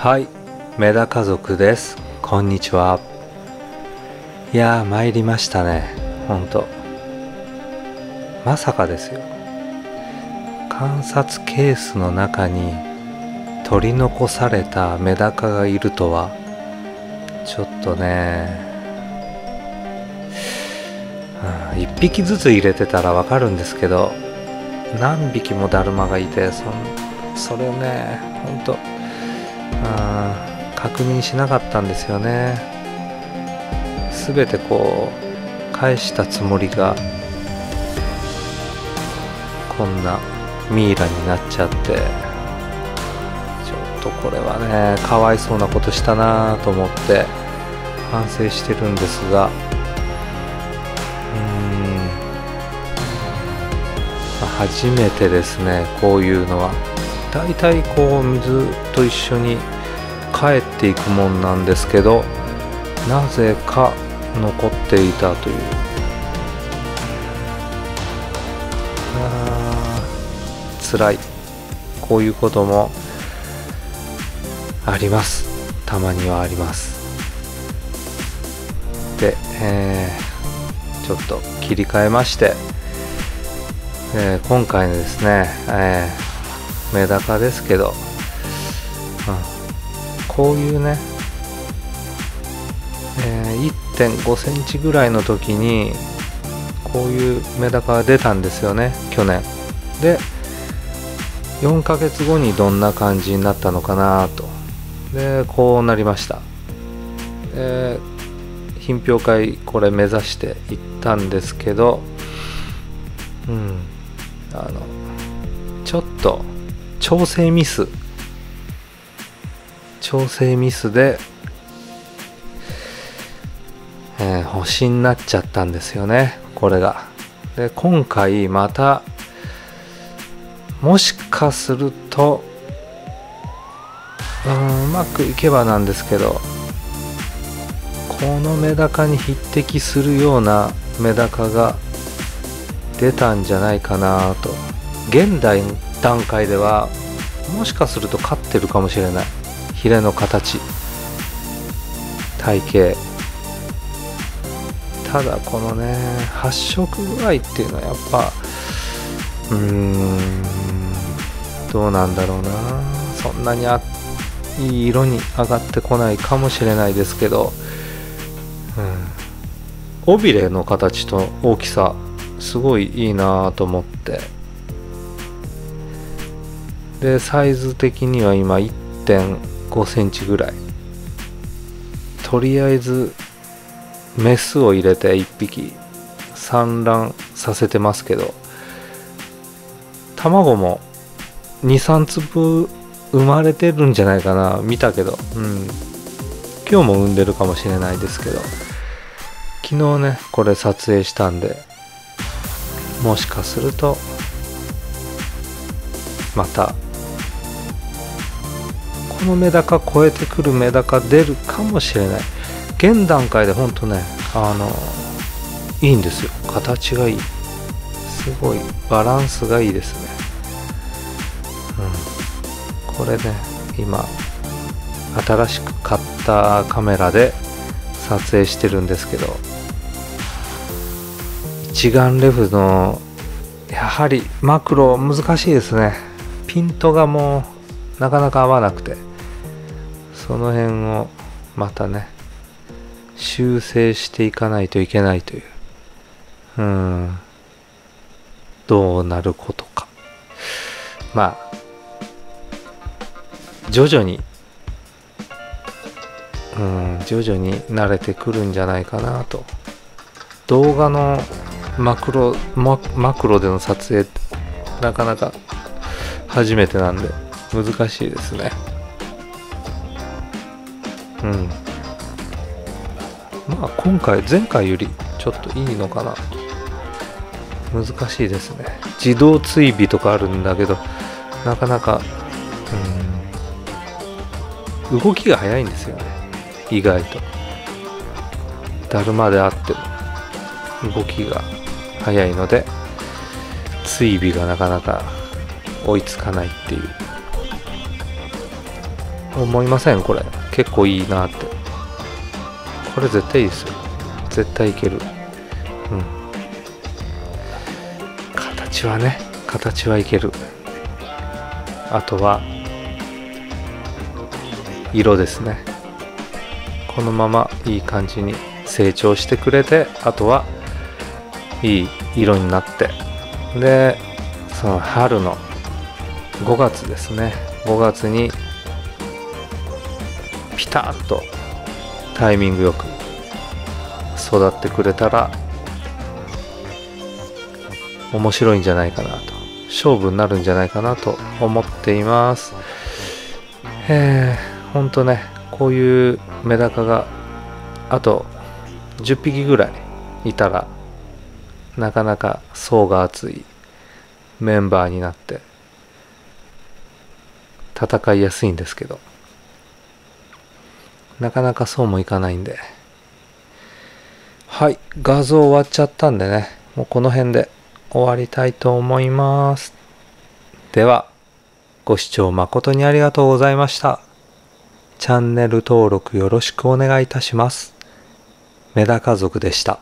はいメダ家族です。こんにちは。いやー参りましたね。ほんと。まさかですよ。観察ケースの中に取り残されたメダカがいるとは。ちょっとね1匹ずつ入れてたらわかるんですけど何匹もだるまがいてそそれをねほんと。確認しなかったんですよね。全てこう返したつもりがこんなミイラになっちゃってちょっとこれはねかわいそうなことしたなと思って反省してるんですがうーん。初めてですねこういうのは。大体こう水と一緒に帰っていくもんなんですけどなぜか残っていたという。あ辛い。こういうこともあります。たまにはあります。で、えー、ちょっと切り替えまして、えー、今回のですね、えー、メダカですけど、うん、こういうね、えー、1.5センチぐらいの時にこういうメダカが出たんですよね去年。で4ヶ月後にどんな感じになったのかなと。でこうなりました。で品評会これ目指して行ったんですけど。うん。あのちょっと調整ミス。調整ミスで、えー、星になっちゃったんですよねこれが。で今回またもしかするとうんうまくいけばなんですけどこのメダカに匹敵するようなメダカが出たんじゃないかなと。現代段階ではもしかすると勝ってるかもしれない。ヒレの形。体型。ただこのね発色具合っていうのはやっぱうーんどうなんだろうな。そんなにあいい色に上がってこないかもしれないですけど、うん、尾びれの形と大きさすごいいいなと思って。でサイズ的には今1.5センチぐらい。とりあえずメスを入れて1匹産卵させてますけど卵も23粒生まれてるんじゃないかな見たけど。うん。今日も産んでるかもしれないですけど。昨日ねこれ撮影したんでもしかするとまたこのメダカ超えてくるメダカ出るかもしれない。現段階でほんとねあのいいんですよ。形がいい。すごい。バランスがいいですね。うん。これね今新しく買ったカメラで撮影してるんですけど一眼レフのやはりマクロ難しいですね。ピントがもうなかなか合わなくて。その辺をまたね修正していかないといけないという。うん。どうなることか。まあ徐々にうん徐々に慣れてくるんじゃないかなと。動画のマクロママクロでの撮影ってなかなか初めてなんで難しいですね。うん。まあ今回前回よりちょっといいのかな。難しいですね。自動追尾とかあるんだけどなかなかうん。動きが速いんですよね。意外と。だるまであっても動きが速いので追尾がなかなか追いつかないっていう。思いません？これ。結構いいなって。これ絶対いいですよ。絶対いける。うん。形はね形はいける。あとは色ですね。このままいい感じに成長してくれてあとはいい色になって。でその春の5月ですね。5月にピタッとタイミングよく育ってくれたら面白いんじゃないかなと。勝負になるんじゃないかなと思っています。えー、ほんとねこういうメダカがあと10匹ぐらいいたらなかなか層が厚いメンバーになって戦いやすいんですけど。なかなかそうもいかないんで。はい画像終わっちゃったんでね。もうこの辺で終わりたいと思います。ではご視聴誠にありがとうございました。チャンネル登録よろしくお願いいたします。メダ家族でした。